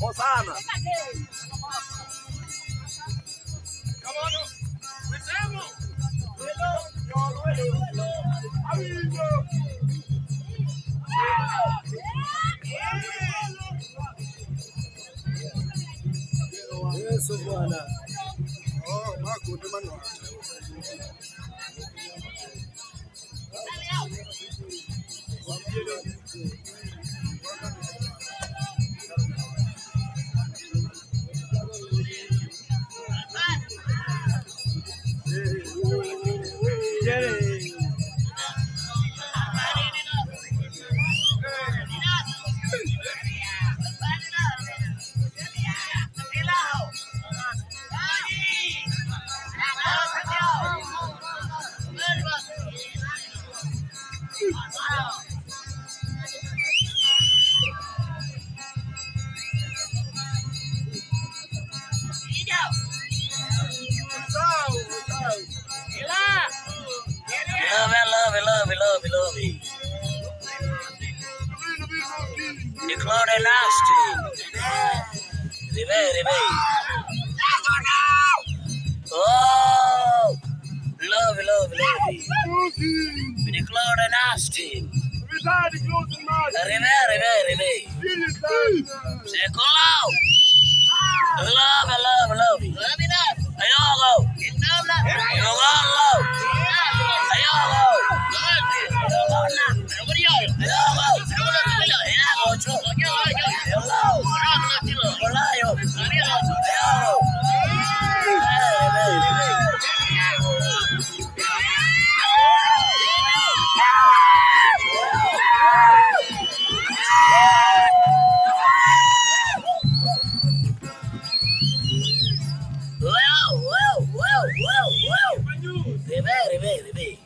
Osana. Yesu Bwana. Oh, magundi manwana. Get it. The Nasty. Rive, rive. Oh, love love love in my. Rive, rive, rive. Say, call out. Love love it, love it. Ayogo. Ayogo, love. Rive, rive, rive.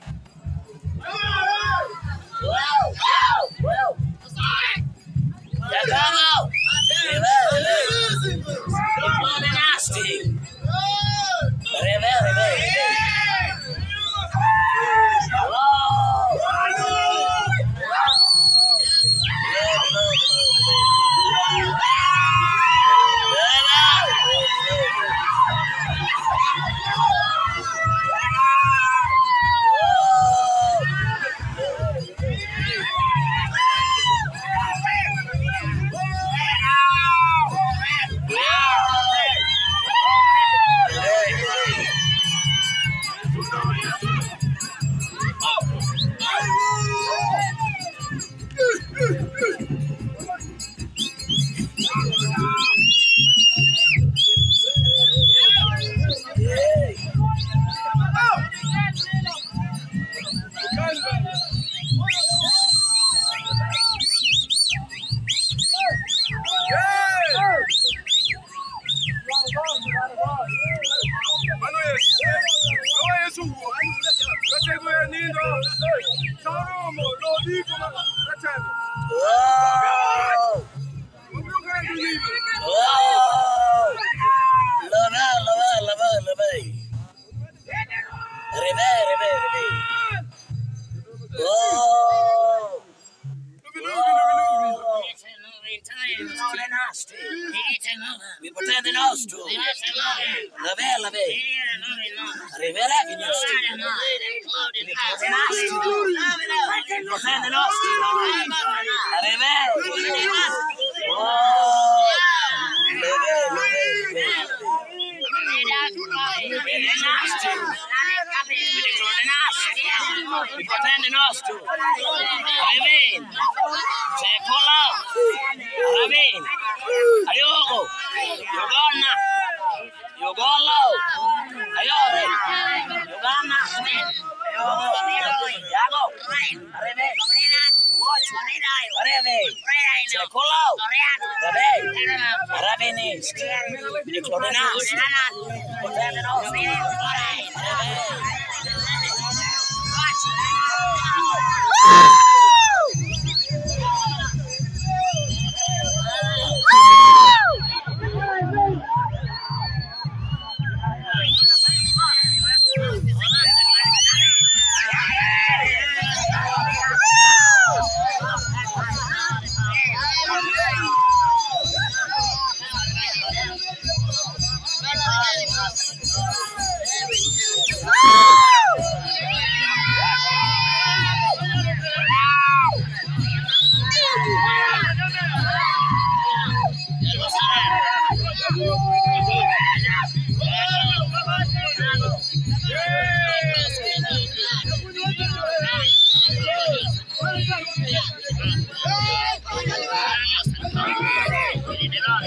Rivera, Rivera, Rivera. Oh! Claudia Nasty. We pretend in us to. Love it, love it. Rive, rive, nasty. Claudia Nasty. Pretend in us to. Rive. Whoa! Love it, love il fratello nostro, Amen, sei Paolo, Amen, Aiogo, Yogonna, Yogollo, Aiore, Yoganna, Yago, Arebe, Arebe, sei Paolo, Amen, Arabenist, Eclodenas, fratello nostro, Amen, 救命啊！Yeah.